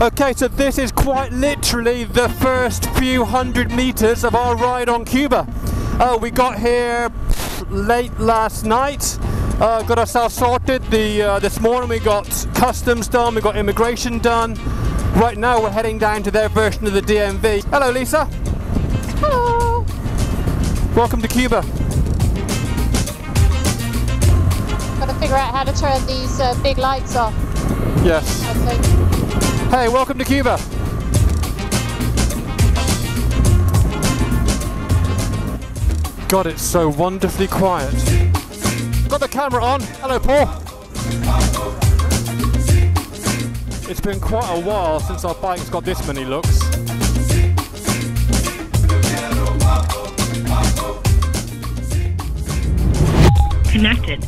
Okay, so this is quite literally the first few hundred meters of our ride on Cuba. Uh, we got here late last night. Uh, got ourselves sorted. The uh, this morning we got customs done. We got immigration done. Right now we're heading down to their version of the DMV. Hello, Lisa. Hello. Welcome to Cuba. Got to figure out how to turn these uh, big lights off. Yes. Hey, welcome to Cuba. God, it's so wonderfully quiet. Got the camera on. Hello, Paul. It's been quite a while since our bike's got this many looks. Connected.